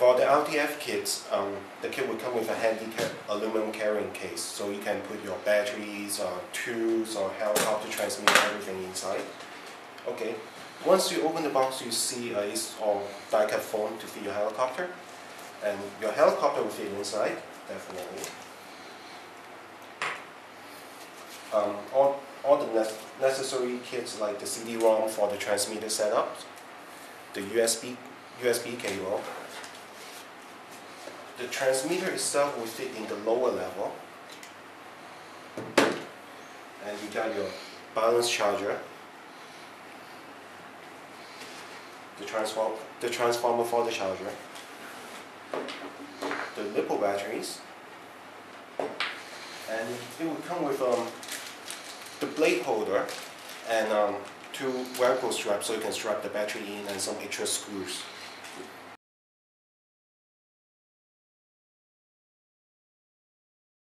For the RTF kits, um, the kit will come with a handy aluminum carrying case, so you can put your batteries, or tools, or helicopter transmitter, everything inside. Okay. Once you open the box, you see uh, it's all die-cut foam to fit your helicopter, and your helicopter will fit inside, definitely. Um, all, all the ne- necessary kits like the CD-ROM for the transmitter setup, the USB USB cable. The transmitter itself will fit in the lower level. And you got your balance charger. The transform the transformer for the charger. The nipple batteries. And it will come with um, the blade holder and um, two Velcro straps so you can strap the battery in and some extra screws.